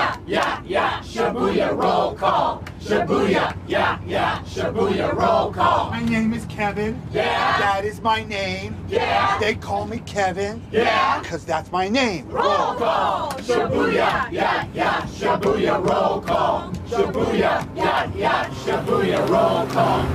Shibuya, yeah, yeah, Shibuya roll call. Shibuya, yeah, yeah, Shibuya roll call. My name is Kevin. Yeah. That is my name. Yeah. They call me Kevin. Yeah. Because that's my name. Roll call. Shibuya, yeah, yeah, Shibuya roll call. Shibuya, yeah, yeah, Shibuya roll call.